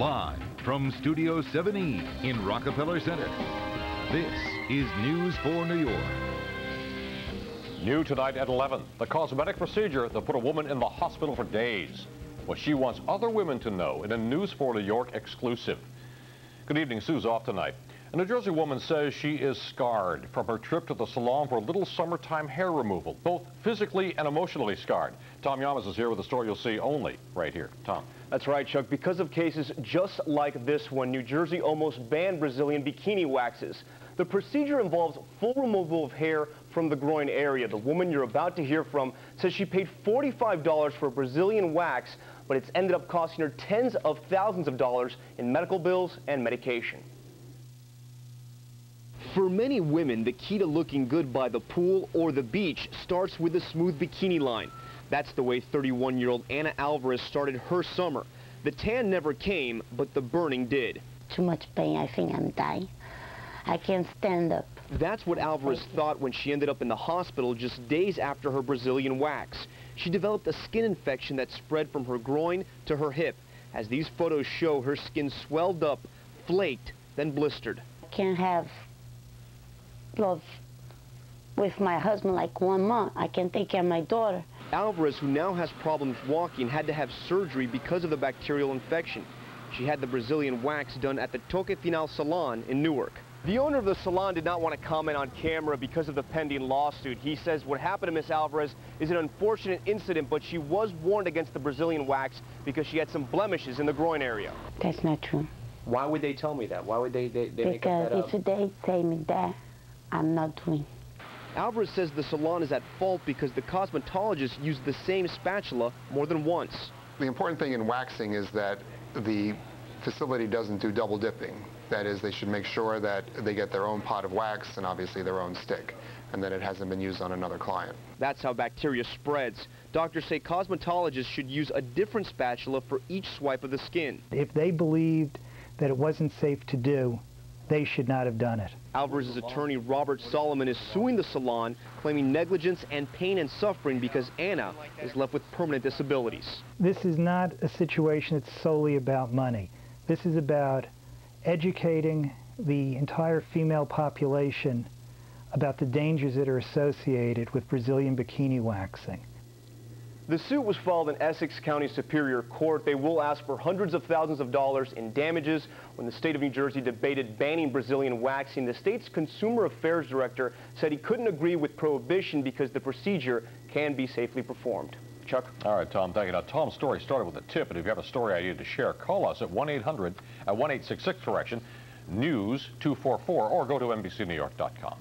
Live from Studio 7E in Rockefeller Center, this is News for New York. New tonight at 11, the cosmetic procedure that put a woman in the hospital for days. What she wants other women to know in a News for New York exclusive. Good evening, Sue's off tonight. A New Jersey woman says she is scarred from her trip to the salon for a little summertime hair removal, both physically and emotionally scarred. Tom Llamas is here with a story you'll see only right here. Tom. That's right, Chuck. Because of cases just like this one, New Jersey almost banned Brazilian bikini waxes. The procedure involves full removal of hair from the groin area. The woman you're about to hear from says she paid $45 for a Brazilian wax, but it's ended up costing her tens of thousands of dollars in medical bills and medication. For many women, the key to looking good by the pool or the beach starts with a smooth bikini line. That's the way 31-year-old Anna Alvarez started her summer. The tan never came, but the burning did. Too much pain. I think I'm dying. I can't stand up. That's what Alvarez thought when she ended up in the hospital just days after her Brazilian wax. She developed a skin infection that spread from her groin to her hip. As these photos show, her skin swelled up, flaked, then blistered. I can't have love with my husband like one month. I can take care of my daughter. Alvarez, who now has problems walking, had to have surgery because of the bacterial infection. She had the Brazilian wax done at the Toque Final Salon in Newark. The owner of the salon did not want to comment on camera because of the pending lawsuit. He says what happened to Miss Alvarez is an unfortunate incident, but she was warned against the Brazilian wax because she had some blemishes in the groin area. That's not true. Why would they tell me that? Why would they, they, they make because up that if they say me that, I'm not doing. Alvarez says the salon is at fault because the cosmetologist used the same spatula more than once. The important thing in waxing is that the facility doesn't do double dipping. That is, they should make sure that they get their own pot of wax and obviously their own stick, and that it hasn't been used on another client. That's how bacteria spreads. Doctors say cosmetologists should use a different spatula for each swipe of the skin. If they believed that it wasn't safe to do, they should not have done it. Alvarez's attorney, Robert Solomon, is suing the salon, claiming negligence and pain and suffering because Anna is left with permanent disabilities. This is not a situation that's solely about money. This is about educating the entire female population about the dangers that are associated with Brazilian bikini waxing. The suit was filed in Essex County Superior Court. They will ask for hundreds of thousands of dollars in damages. When the state of New Jersey debated banning Brazilian waxing, the state's Consumer Affairs Director said he couldn't agree with prohibition because the procedure can be safely performed. Chuck? All right, Tom, thank you. Now, Tom's story started with a tip, and if you have a story idea to share, call us at 1-800, at 1866 uh, correction, news 244, or go to NBCNewYork.com.